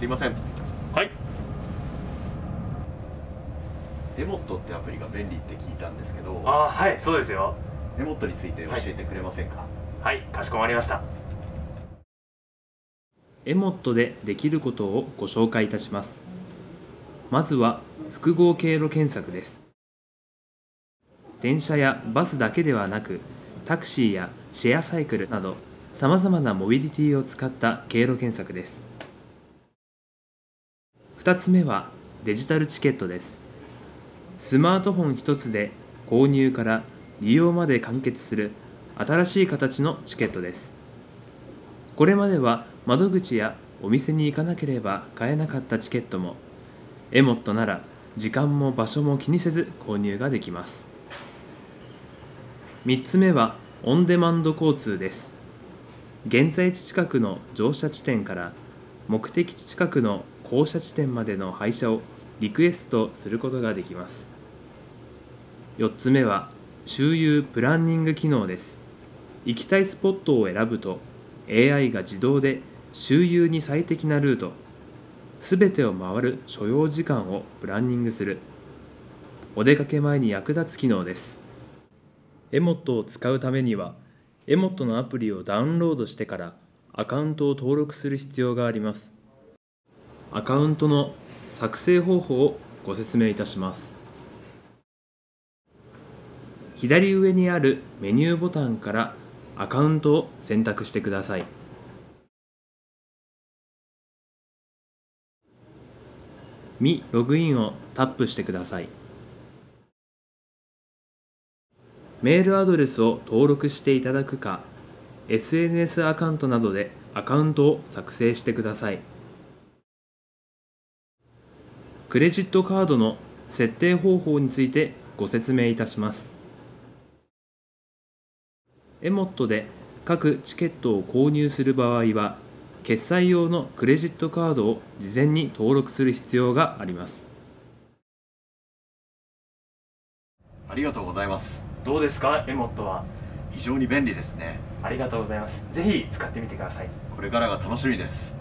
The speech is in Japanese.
すいません。はい。エモットってアプリが便利って聞いたんですけどああはいそうですよ。エモットについて教えてくれませんか、はいかしこまりました。エモットでできることをご紹介いたします。まずは複合経路検索です。電車やバスだけではなくタクシーやシェアサイクルなどさまざまなモビリティを使った経路検索です2つ目はデジタルチケットです。スマートフォン1つで購入から利用まで完結する新しい形のチケットです。これまでは窓口やお店に行かなければ買えなかったチケットもエモットなら時間も場所も気にせず購入ができます。3つ目はオンデマンド交通です。現在地近くの乗車地点から目的地近くの降車地点までの配車をリクエストすることができます。4つ目は周遊プランニング機能です。行きたいスポットを選ぶと AI が自動で周遊に最適なルートすべてを回る所要時間をプランニングする。お出かけ前に役立つ機能です。エモットを使うためにはエモットのアプリをダウンロードしてからアカウントを登録する必要があります。アカウントの作成方法をご説明いたします。左上にあるメニューボタンからアカウントを選択してください。みログインをタップしてください。メールアドレスを登録していただくか SNS アカウントなどでアカウントを作成してください。クレジットカードの設定方法についてご説明いたします。エモットで各チケットを購入する場合は決済用のクレジットカードを事前に登録する必要があります。ありがとうございます。どうですか？エモットは。非常に便利ですね。ありがとうございます。ぜひ使ってみてください。これからが楽しみです